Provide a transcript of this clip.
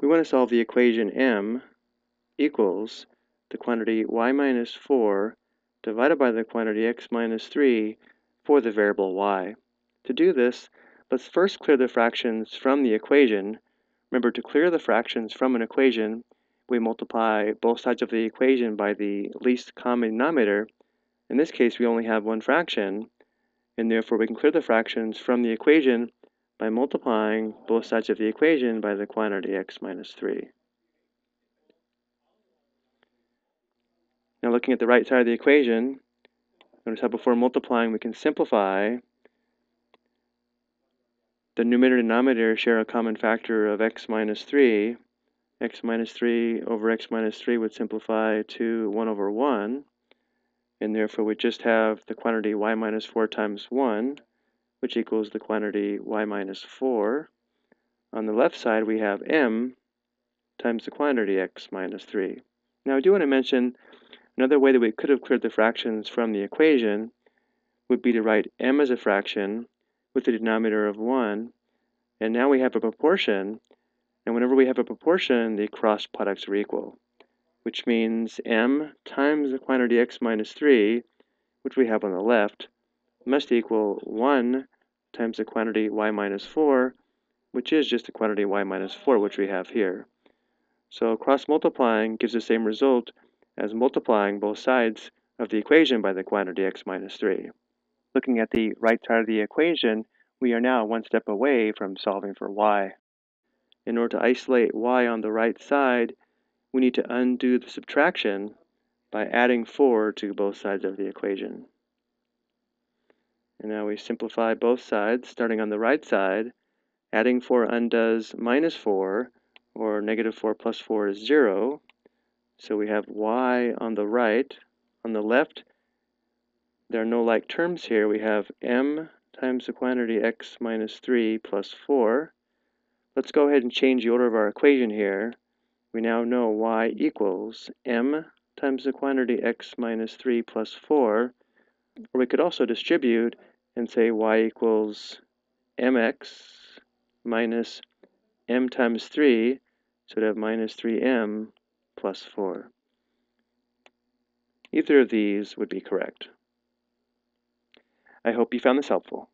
we want to solve the equation m equals the quantity y minus 4 divided by the quantity x minus 3 for the variable y. To do this, let's first clear the fractions from the equation. Remember, to clear the fractions from an equation, we multiply both sides of the equation by the least common denominator. In this case, we only have one fraction, and therefore we can clear the fractions from the equation by multiplying both sides of the equation by the quantity x minus 3. Now looking at the right side of the equation, notice how before multiplying we can simplify. The numerator and denominator share a common factor of x minus 3. x minus 3 over x minus 3 would simplify to 1 over 1. And therefore we just have the quantity y minus 4 times 1, which equals the quantity y minus 4. On the left side we have m times the quantity x minus 3. Now I do want to mention Another way that we could have cleared the fractions from the equation would be to write m as a fraction with a denominator of 1. And now we have a proportion. And whenever we have a proportion, the cross products are equal, which means m times the quantity x minus 3, which we have on the left, must equal 1 times the quantity y minus 4, which is just the quantity y minus 4, which we have here. So cross multiplying gives the same result as multiplying both sides of the equation by the quantity x minus 3. Looking at the right side of the equation, we are now one step away from solving for y. In order to isolate y on the right side, we need to undo the subtraction by adding 4 to both sides of the equation. And now we simplify both sides, starting on the right side. Adding 4 undoes minus 4, or negative 4 plus 4 is 0. So we have y on the right. On the left, there are no like terms here. We have m times the quantity x minus 3 plus 4. Let's go ahead and change the order of our equation here. We now know y equals m times the quantity x minus 3 plus 4. Or we could also distribute and say y equals mx minus m times 3, so we'd have minus 3m plus 4. Either of these would be correct. I hope you found this helpful.